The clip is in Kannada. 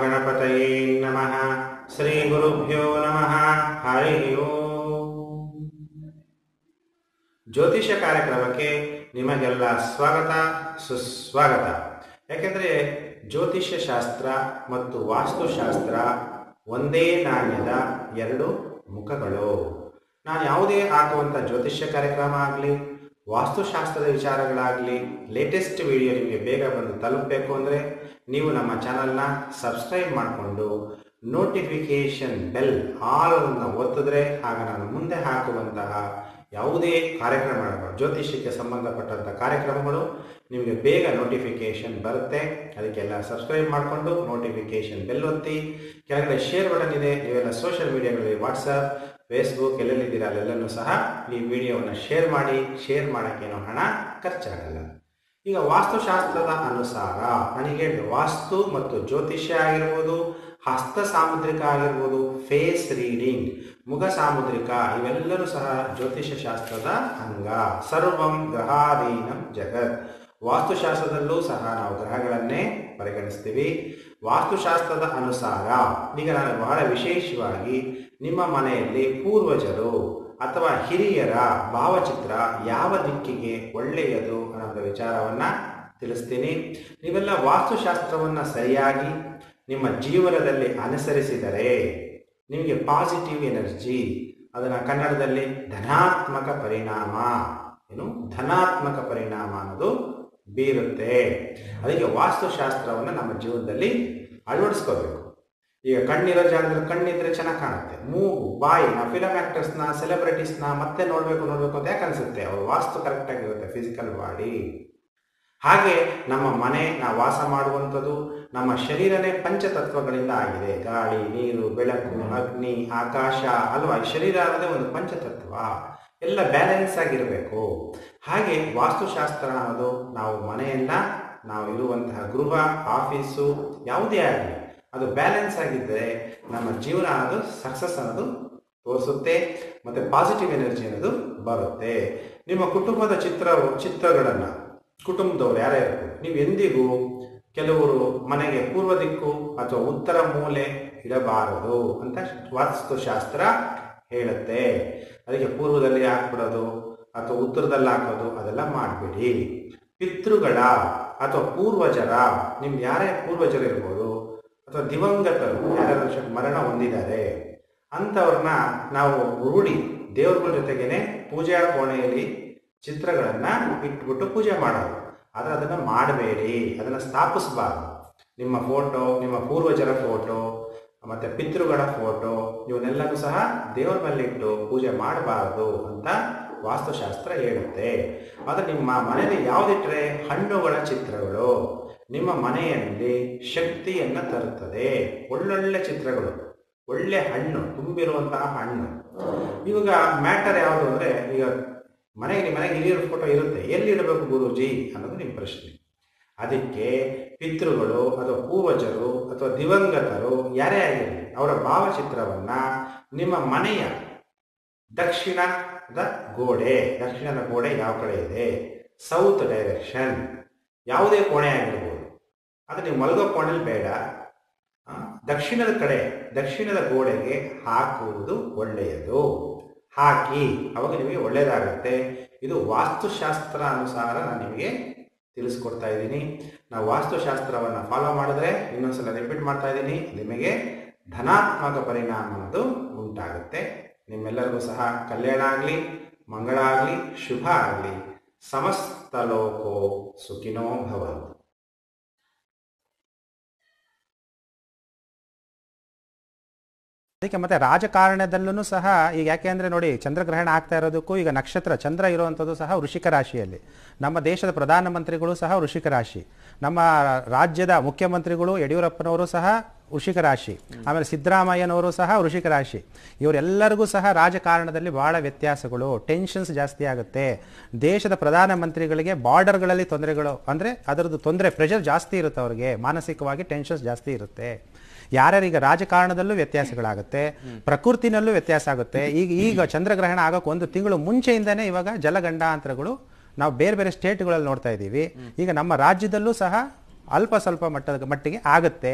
ಗಣಪತಯೇ ನಮಃ ಶ್ರೀ ಗುರುಭ್ಯೋ ನಮಃ ಹರಿ ಜ್ಯೋತಿಷ ಕಾರ್ಯಕ್ರಮಕ್ಕೆ ನಿಮಗೆಲ್ಲ ಸ್ವಾಗತ, ಸುಸ್ವಾಗತ. ಯಾಕೆಂದರೆ ಜ್ಯೋತಿಷ್ಯ ಶಾಸ್ತ್ರ ಮತ್ತು ವಾಸ್ತುಶಾಸ್ತ್ರ ಒಂದೇ ನಾಣ್ಯದ ಎರಡು ಮುಖಗಳು. ನಾನು ಯಾವುದೇ ಹಾಕುವಂಥ ಜ್ಯೋತಿಷ್ಯ ಕಾರ್ಯಕ್ರಮ ಆಗಲಿ ವಾಸ್ತುಶಾಸ್ತ್ರದ ವಿಚಾರಗಳಾಗಲಿ ಲೇಟೆಸ್ಟ್ ವಿಡಿಯೋ ನಿಮಗೆ ಬೇಗ ಬಂದು ತಲುಪಬೇಕು ಅಂದರೆ ನೀವು ನಮ್ಮ ಚಾನಲ್ನ ಸಬ್ಸ್ಕ್ರೈಬ್ ಮಾಡಿಕೊಂಡು ನೋಟಿಫಿಕೇಷನ್ ಬೆಲ್ ಆಲ್ ಒತ್ತಿದ್ರೆ ಆಗ ನಾನು ಮುಂದೆ ಹಾಕುವಂತಹ ಯಾವುದೇ ಕಾರ್ಯಕ್ರಮಗಳು ಜ್ಯೋತಿಷ್ಯಕ್ಕೆ ಸಂಬಂಧಪಟ್ಟಂಥ ಕಾರ್ಯಕ್ರಮಗಳು ನಿಮಗೆ ಬೇಗ ನೋಟಿಫಿಕೇಷನ್ ಬರುತ್ತೆ. ಅದಕ್ಕೆಲ್ಲ ಸಬ್ಸ್ಕ್ರೈಬ್ ಮಾಡಿಕೊಂಡು ನೋಟಿಫಿಕೇಷನ್ ಬೆಲ್ ಒತ್ತಿ. ಕೆಳಗಡೆ ಶೇರ್ ಬಟನ್ ಇದೆ. ನೀವೆಲ್ಲ ಸೋಷಿಯಲ್ ಮೀಡಿಯಾಗಳಲ್ಲಿ ವಾಟ್ಸಪ್ ಫೇಸ್ಬುಕ್ ಎಲ್ಲೆಲ್ಲಿದ್ದೀರ ಅಲ್ಲೆಲ್ಲನೂ ಸಹ ಈ ವಿಡಿಯೋವನ್ನು ಶೇರ್ ಮಾಡಿ ಶೇರ್ ಮಾಡೋಕ್ಕೇನು ಹಣ ಖರ್ಚಾಗಲ್ಲ. ಈಗ ವಾಸ್ತುಶಾಸ್ತ್ರದ ಅನುಸಾರ ನನಗೆ ವಾಸ್ತು ಮತ್ತು ಜ್ಯೋತಿಷ್ಯ ಆಗಿರ್ಬೋದು, ಹಸ್ತ ಸಾಮುದ್ರಿಕ ಆಗಿರ್ಬೋದು ಫೇಸ್ ರೀಡಿಂಗ್ ಮುಖ ಸಾಮುದ್ರಿಕ ಇವೆಲ್ಲರೂ ಸಹ ಜ್ಯೋತಿಷ್ಯ ಶಾಸ್ತ್ರದ ಅಂಗ. ಸರ್ವಂ ಗ್ರಹಾಧೀನಂ ಜಗತ್. ವಾಸ್ತುಶಾಸ್ತ್ರದಲ್ಲೂ ಸಹ ನಾವು ಗ್ರಹಗಳನ್ನೇ ಪರಿಗಣಿಸ್ತೀವಿ. ವಾಸ್ತುಶಾಸ್ತ್ರದ ಅನುಸಾರ, ಈಗ ನಾನು ಬಹಳ ವಿಶೇಷವಾಗಿ ನಿಮ್ಮ ಮನೆಯಲ್ಲಿ ಪೂರ್ವಜರು ಅಥವಾ ಹಿರಿಯರ ಭಾವಚಿತ್ರ ಯಾವ ದಿಕ್ಕಿಗೆ ಒಳ್ಳೆಯದು ಅನ್ನೋ ವಿಚಾರವನ್ನು ತಿಳಿಸ್ತೀನಿ. ನೀವೆಲ್ಲ ವಾಸ್ತುಶಾಸ್ತ್ರವನ್ನು ಸರಿಯಾಗಿ ನಿಮ್ಮ ಜೀವನದಲ್ಲಿ ಅನುಸರಿಸಿದರೆ ನಿಮಗೆ ಪಾಸಿಟಿವ್ ಎನರ್ಜಿ ಅದನ್ನು ಕನ್ನಡದಲ್ಲಿ ಧನಾತ್ಮಕ ಪರಿಣಾಮ ಏನು? ಧನಾತ್ಮಕ ಪರಿಣಾಮ ಅನ್ನೋದು ಬೀರುತ್ತೆ. ಅದಕ್ಕೆ ವಾಸ್ತುಶಾಸ್ತ್ರವನ್ನು ನಮ್ಮ ಜೀವನದಲ್ಲಿ ಅಳವಡಿಸ್ಕೋಬೇಕು. ಈಗ ಕಣ್ಣಿರೋ ಜಾಗದಲ್ಲಿ ಕಣ್ಣಿದ್ರೆ ಚೆನ್ನಾಗಿ ಕಾಣುತ್ತೆ. ಮೂಗು ಬಾಯಿ ನಾವು ಫಿಲಮ್ ಆ್ಯಕ್ಟರ್ಸ್ನ ಸೆಲೆಬ್ರಿಟೀಸ್ನ ಮತ್ತೆ ನೋಡಬೇಕು ನೋಡಬೇಕು ಅಂತ ಯಾಕೆ ಅನಿಸುತ್ತೆ? ಅವ್ರ ವಾಸ್ತು ಕರೆಕ್ಟಾಗಿರುತ್ತೆ ಫಿಸಿಕಲ್ ಬಾಡಿ ಹಾಗೆ ನಮ್ಮ ಮನೆ, ನಾವು ವಾಸ ಮಾಡುವಂಥದ್ದು ನಮ್ಮ ಶರೀರನೇ ಪಂಚತತ್ವಗಳಿಂದ ಆಗಿದೆ. ಗಾಳಿ, ನೀರು, ಬೆಳಕು, ಅಗ್ನಿ, ಆಕಾಶ, ಅಲ್ವಾ? ಶರೀರ ಅನ್ನೋದೇ ಒಂದು ಪಂಚತತ್ವ. ಎಲ್ಲ ಬ್ಯಾಲೆನ್ಸ್ ಆಗಿರಬೇಕು. ಹಾಗೆ ವಾಸ್ತುಶಾಸ್ತ್ರ ಅನ್ನೋದು ನಾವು ಮನೆಯನ್ನ ನಾವು ಇರುವಂತಹ ಗೃಹ, ಆಫೀಸು ಯಾವುದೇ ಆಗಲಿ, ಅದು ಬ್ಯಾಲೆನ್ಸ್ ಆಗಿದ್ದರೆ ನಮ್ಮ ಜೀವನ ಅನ್ನೋದು ಸಕ್ಸಸ್ ಅನ್ನೋದು ತೋರಿಸುತ್ತೆ, ಮತ್ತು ಪಾಸಿಟಿವ್ ಎನರ್ಜಿ ಅನ್ನೋದು ಬರುತ್ತೆ. ನಿಮ್ಮ ಕುಟುಂಬದ ಚಿತ್ರ, ಚಿತ್ರಗಳನ್ನು, ಕುಟುಂಬದವ್ರು ಯಾರೇ ಇರ್ಬೋದು, ನೀವು ಎಂದಿಗೂ ಕೆಲವರು ಮನೆಗೆ ಪೂರ್ವ ದಿಕ್ಕು ಅಥವಾ ಉತ್ತರ ಮೂಲೆ ಇಡಬಾರದು ಅಂತ ವಾಸ್ತುಶಾಸ್ತ್ರ ಹೇಳುತ್ತೆ. ಅದಕ್ಕೆ ಪೂರ್ವದಲ್ಲಿ ಹಾಕ್ಬಿಡೋದು ಅಥವಾ ಉತ್ತರದಲ್ಲಿ ಹಾಕೋದು ಅದೆಲ್ಲ ಮಾಡಬೇಡಿ. ಪಿತೃಗಳ ಅಥವಾ ಪೂರ್ವಜರ ನಿಮ್ಗೆ ಯಾರೇ ಪೂರ್ವಜರು ಇರ್ಬೋದು ಅಥವಾ ದಿವಂಗತರು ಯಾರು ಮರಣ ಹೊಂದಿದ್ದಾರೆ, ಅಂಥವ್ರನ್ನ ನಾವು ರೂಢಿ ದೇವ್ರಗಳ ಜೊತೆಗೇನೆ ಪೂಜಾ ಕೋಣೆಯಲ್ಲಿ ಚಿತ್ರಗಳನ್ನು ಇಟ್ಬಿಟ್ಟು ಪೂಜೆ ಮಾಡೋದು. ಆದರೆ ಅದನ್ನು ಮಾಡಬೇಡಿ. ಅದನ್ನು ಸ್ಥಾಪಿಸಬಾರ್ದು. ನಿಮ್ಮ ಫೋಟೋ, ನಿಮ್ಮ ಪೂರ್ವಜರ ಫೋಟೋ ಮತ್ತು ಪಿತೃಗಳ ಫೋಟೋ ಇವನ್ನೆಲ್ಲನೂ ಸಹ ದೇವರ ಮೇಲಿಟ್ಟು ಪೂಜೆ ಮಾಡಬಾರ್ದು ಅಂತ ವಾಸ್ತುಶಾಸ್ತ್ರ ಹೇಳುತ್ತೆ. ಆದರೆ ನಿಮ್ಮ ಮನೆಯಲ್ಲಿ ಯಾವುದಿಟ್ಟರೆ ಹಣ್ಣುಗಳ ಚಿತ್ರಗಳು ನಿಮ್ಮ ಮನೆಯಲ್ಲಿ ಶಕ್ತಿಯನ್ನು ತರುತ್ತದೆ. ಒಳ್ಳೊಳ್ಳೆ ಚಿತ್ರಗಳು, ಒಳ್ಳೆ ಹಣ್ಣು, ತುಂಬಿರುವಂತಹ ಹಣ್ಣು. ಇವಾಗ ಮ್ಯಾಟರ್ ಯಾವುದು ಅಂದರೆ ಈಗ ಮನೆಗೆ ನಿಮ್ಮ ಮನೆಗೆ ಹಿರಿಯರ ಫೋಟೋ ಇರುತ್ತೆ. ಎಲ್ಲಿ ಇಡಬೇಕು ಗುರುಜಿ ಅನ್ನೋದು ನಿಮ್ಮ ಪ್ರಶ್ನೆ. ಅದಕ್ಕೆ ಪಿತೃಗಳು ಅಥವಾ ಪೂರ್ವಜರು ಅಥವಾ ದಿವಂಗತರು ಯಾರೇ ಆಗಿರಲಿ, ಅವರ ಭಾವಚಿತ್ರವನ್ನು ನಿಮ್ಮ ಮನೆಯ ದಕ್ಷಿಣದ ಗೋಡೆ ದಕ್ಷಿಣದ ಗೋಡೆ ಯಾವ ಕಡೆ ಇದೆ? ಸೌತ್ ಡೈರೆಕ್ಷನ್ ಯಾವುದೇ ಕೋಣೆ ಆಗಿರ್ಬೋದು. ಅದು ನೀವು ಮಲಗೋ ಕೋಣೆಲಿ ಬೇಡ. ದಕ್ಷಿಣದ ಕಡೆ, ದಕ್ಷಿಣದ ಗೋಡೆಗೆ ಹಾಕುವುದು ಒಳ್ಳೆಯದು. ಹಾಕಿ, ಅವಾಗ ನಿಮಗೆ ಒಳ್ಳೆಯದಾಗುತ್ತೆ. ಇದು ವಾಸ್ತುಶಾಸ್ತ್ರ ಅನುಸಾರ ನಾನು ನಿಮಗೆ ತಿಳಿಸ್ಕೊಡ್ತಾ ಇದ್ದೀನಿ. ನಾವು ವಾಸ್ತುಶಾಸ್ತ್ರವನ್ನು ಫಾಲೋ ಮಾಡಿದ್ರೆ ಇನ್ನೊಂದ್ಸಲ ರಿಪೀಟ್ ಮಾಡ್ತಾ ಇದ್ದೀನಿ. ನಿಮಗೆ ಧನಾತ್ಮಕ ಪರಿಣಾಮ ಅನ್ನೋದು ಉಂಟಾಗುತ್ತೆ. ನಿಮ್ಮೆಲ್ಲರಿಗೂ ಸಹ ಕಲ್ಯಾಣ ಆಗಲಿ, ಮಂಗಳ ಆಗಲಿ, ಶುಭ ಆಗಲಿ. ಸಮಸ್ತ ಲೋಕೋ ಸುಖಿನೋ ಭವಂತು. ಅದಕ್ಕೆ ಮತ್ತೆ ರಾಜಕಾರಣದಲ್ಲೂ ಸಹ, ಈಗ ಯಾಕೆ ಅಂದರೆ ನೋಡಿ, ಚಂದ್ರಗ್ರಹಣ ಆಗ್ತಾ ಇರೋದಕ್ಕೂ ಈಗ ನಕ್ಷತ್ರ, ಚಂದ್ರ ಇರುವಂಥದ್ದು ಸಹ ವೃಷಿಕ ರಾಶಿಯಲ್ಲಿ. ನಮ್ಮ ದೇಶದ ಪ್ರಧಾನಮಂತ್ರಿಗಳು ಸಹ ವೃಷಿಕ ರಾಶಿ. ನಮ್ಮ ರಾಜ್ಯದ ಮುಖ್ಯಮಂತ್ರಿಗಳು ಯಡಿಯೂರಪ್ಪನವರು ಸಹ ವೃಷಿಕ ರಾಶಿ. ಆಮೇಲೆ ಸಿದ್ದರಾಮಯ್ಯನವರು ಸಹ ವೃಷಿಕ ರಾಶಿ. ಇವರೆಲ್ಲರಿಗೂ ಸಹ ರಾಜಕಾರಣದಲ್ಲಿ ಬಹಳ ವ್ಯತ್ಯಾಸಗಳು ಟೆನ್ಷನ್ಸ್ ಜಾಸ್ತಿ ಆಗುತ್ತೆ. ದೇಶದ ಪ್ರಧಾನಮಂತ್ರಿಗಳಿಗೆ ಬಾರ್ಡರ್ಗಳಲ್ಲಿ ತೊಂದರೆಗಳು, ಅಂದರೆ ಅದರದ್ದು ತೊಂದರೆ ಪ್ರೆಷರ್ ಜಾಸ್ತಿ ಇರುತ್ತೆ ಅವರಿಗೆ. ಮಾನಸಿಕವಾಗಿ ಟೆನ್ಷನ್ಸ್ ಜಾಸ್ತಿ ಇರುತ್ತೆ. ಯಾರ್ಯಾರೀಗ ರಾಜಕಾರಣದಲ್ಲೂ ವ್ಯತ್ಯಾಸಗಳಾಗುತ್ತೆ ಪ್ರಕೃತಿನಲ್ಲೂ ವ್ಯತ್ಯಾಸ ಆಗುತ್ತೆ. ಈಗ ಈಗ ಚಂದ್ರಗ್ರಹಣ ಆಗೋಕೆ ಒಂದು ತಿಂಗಳು ಮುಂಚೆಯಿಂದನೇ ಇವಾಗ ಜಲಗಂಡಾಂತರಗಳು ನಾವು ಬೇರೆ ಬೇರೆ ಸ್ಟೇಟ್ಗಳಲ್ಲಿ ನೋಡ್ತಾ ಇದ್ದೀವಿ. ಈಗ ನಮ್ಮ ರಾಜ್ಯದಲ್ಲೂ ಸಹ ಅಲ್ಪ ಸ್ವಲ್ಪ ಮಟ್ಟದ ಮಟ್ಟಿಗೆ ಆಗುತ್ತೆ.